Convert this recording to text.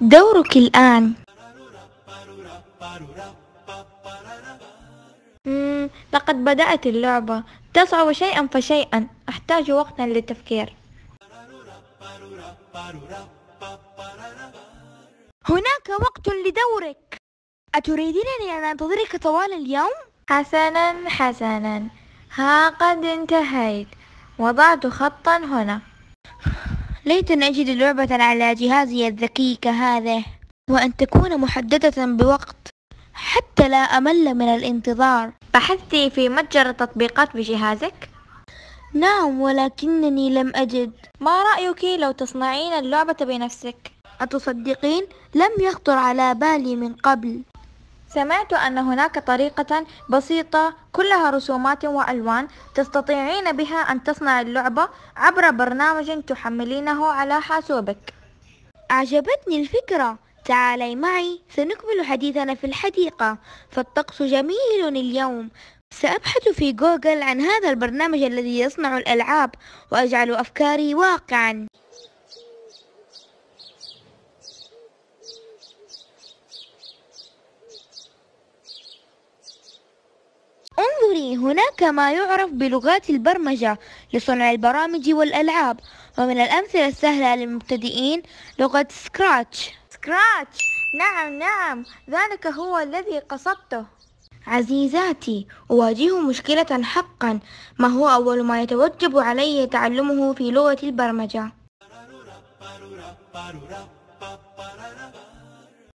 دورك الآن. مم، لقد بدأت اللعبة. تصعب شيئا فشيئا. أحتاج وقتا للتفكير. هناك وقت لدورك. أتريدينني أن أنتظرك طوال اليوم؟ حسنا حسنا. ها قد انتهيت. وضعت خطا هنا ليتني أجد لعبة على جهازي الذكي كهذا وأن تكون محددة بوقت حتى لا أمل من الانتظار بحثتي في متجر التطبيقات بجهازك؟ نعم ولكنني لم أجد ما رأيك لو تصنعين اللعبة بنفسك؟ أتصدقين؟ لم يخطر على بالي من قبل سمعت أن هناك طريقة بسيطة كلها رسومات وألوان تستطيعين بها أن تصنع اللعبة عبر برنامج تحملينه على حاسوبك. أعجبتني الفكرة. تعالي معي سنكمل حديثنا في الحديقة. فالطقس جميل اليوم. سأبحث في جوجل عن هذا البرنامج الذي يصنع الألعاب وأجعل أفكاري واقعا. انظري هناك ما يعرف بلغات البرمجة لصنع البرامج والألعاب. ومن الأمثلة السهلة للمبتدئين لغة سكراتش سكراتش نعم نعم. ذلك هو الذي قصدته. عزيزاتي أواجه مشكلة حقا. ما هو أول ما يتوجب علي تعلمه في لغة البرمجة؟